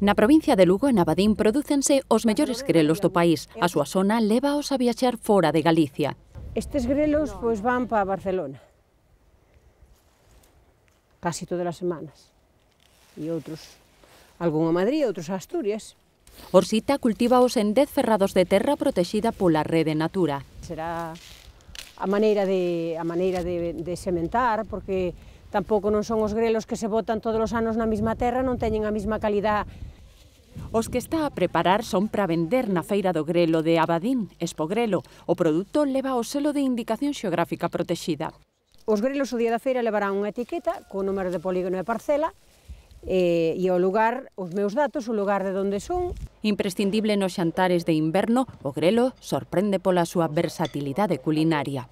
Na provincia de Lugo, en Abadín, prodúcense os mellores grelos do país. A súa zona levaos a viaxar fora de Galicia. Estes grelos pois van para Barcelona. Casi todas as semanas. E outros, algún a Madrid, outros a Asturias. Orsita cultivaos en 10 ferrados de terra protexida pola rede Natura. Será a maneira de a maneira de, de sementar porque Tampouco non son os grelos que se botan todos os anos na mesma terra, non teñen a mesma calidad Os que está a preparar son para vender na Feira do Grelo de Abadín, Espogrelo. O produto leva o selo de indicación xeográfica protexida. Os grelos o día da feira levarán unha etiqueta co número de polígono e parcela eh, e o lugar, os meus datos, o lugar de onde son. Imprescindible nos xantares de inverno, o grelo sorprende pola súa versatilidade culinaria.